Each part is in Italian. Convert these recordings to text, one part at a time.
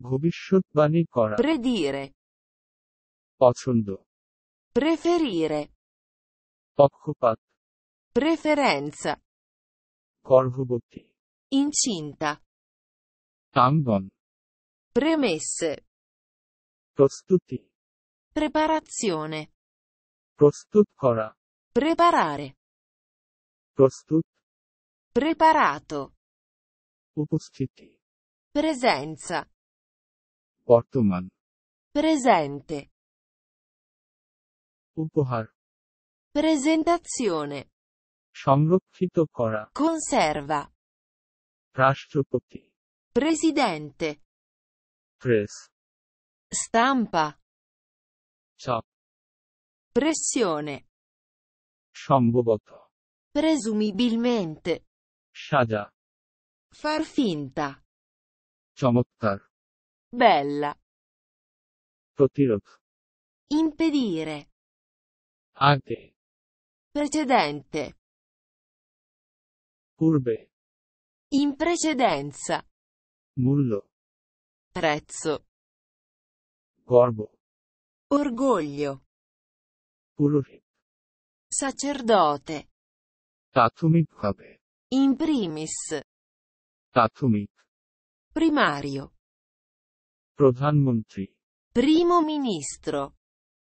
ভবিষ্যৎবাণী করা predire, পছন্দ preferire, পক্ষপাত preferenza, গর্ভবতী incinta, প্রাঙ্গন premesse, প্রস্তুতি preparazione, প্রস্তুত করা preparare, প্রস্তুত preparato, উপস্থিতি presenza, বর্তমান presente, উপহার presentazione, সংরক্ষিত করা conserva, রাষ্ট্রপতি presidente, প্রেস stampa, চাপ pressione, সম্ভবত presumibilmente, সাজা far finta, চমৎকার Bella. Protirok. Impedire. Ante. Precedente. Curve. In precedenza. Mullo. Prezzo. Corbo. Orgoglio. Pururi. Sacerdote. Tatumit In primis. Tatumit. Primario. প্রধানমন্ত্রী primo ministro,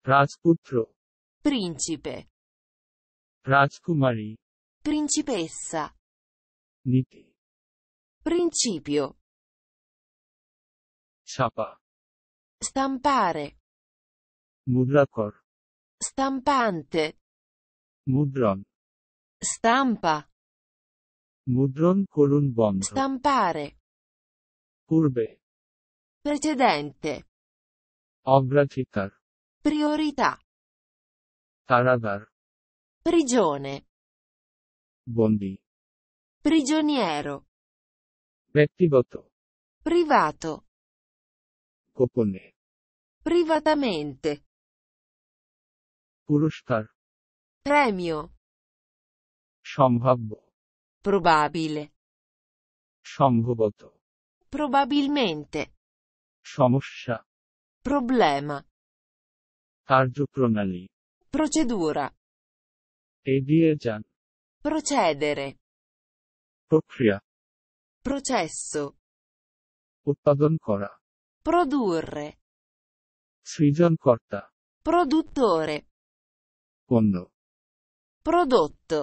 রাজপুত্র principe, রাজকুমারী principessa, নীতি principio, ছাপা stampare, মুদ্রাকর stampante, মুদ্রণ stampa, মুদ্রণ করুন বন্ধ stampare, পূর্বে precedente, অগ্রাধিকার priorità, কারাগার prigione, বন্দী prigioniero, ব্যক্তিগত privato, গোপনে privatamente, পুরস্কার premio, সম্ভাব্য probabile, সম্ভবত probabilmente, সমস্যা problema, কার্যপ্রণালী procedura, এগিয়ে যান procedere, প্রক্রিয়া processo, উৎপাদন করা produrre, সৃজনকর্তা produttore, পণ্য prodotto,